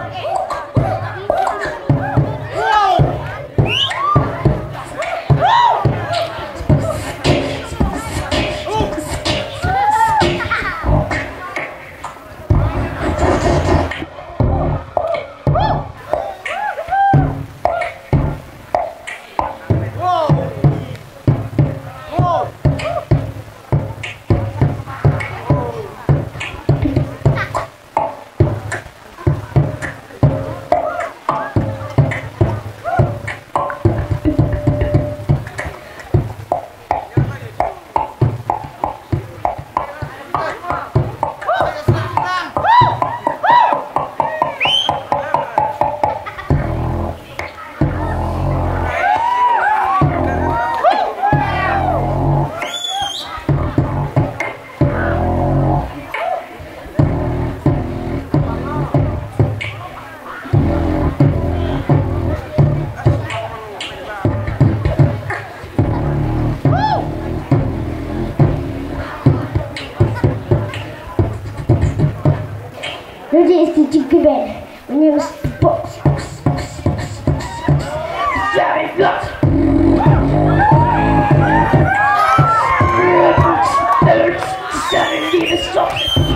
Okay. is the Jiggy Man. When it was the box, box, box, box, box. Jerry Flux. Jerry Flux.